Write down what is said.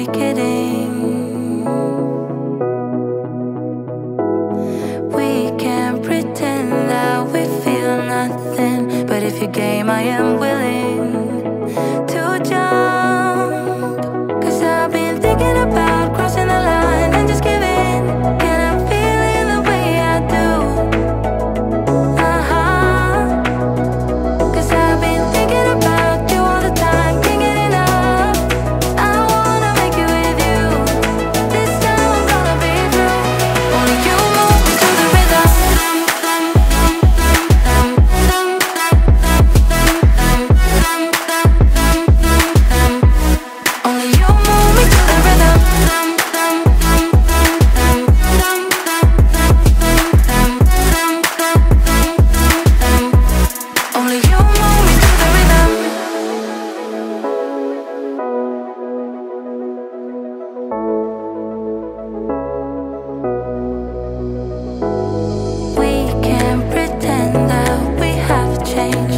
we kidding? We can't pretend that we feel nothing, but if you're game, I am willing. thing